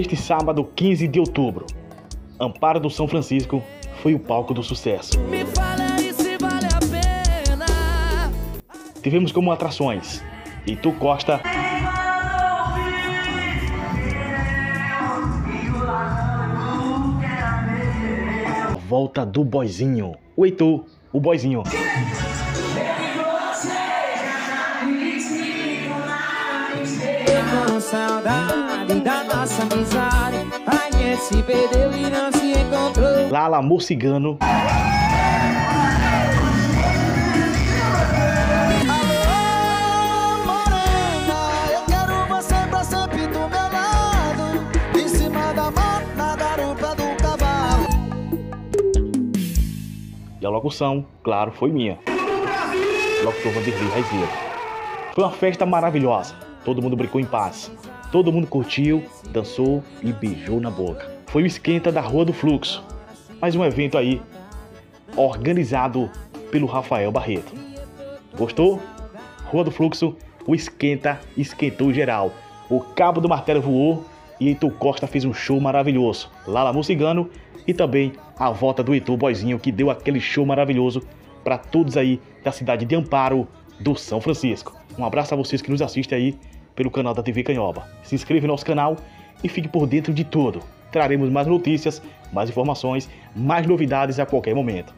Este sábado, 15 de outubro, Amparo do São Francisco foi o palco do sucesso. Vale a pena. Tivemos como atrações Heitor Costa, volta do boizinho, o Heitor, o boizinho. Nossa amizade. A gente se perdeu e não se encontrou. Lala Morcigano, Alô, morena, eu quero você pra sempre do meu lado. Em cima da moto, na garupa do cavalo. e a locução, claro, foi minha. Locutor Vanderlei Raizeiro. Foi uma festa maravilhosa. Todo mundo brincou em paz. Todo mundo curtiu, dançou e beijou na boca. Foi o esquenta da Rua do Fluxo. Mais um evento aí organizado pelo Rafael Barreto. Gostou? Rua do Fluxo, o esquenta esquentou geral. O cabo do martelo voou e Heitor Costa fez um show maravilhoso. Lala Mucigano e também a volta do Heitor Boizinho que deu aquele show maravilhoso para todos aí da cidade de Amparo do São Francisco. Um abraço a vocês que nos assistem aí pelo canal da TV Canhoba. Se inscreva no nosso canal e fique por dentro de tudo. Traremos mais notícias, mais informações, mais novidades a qualquer momento.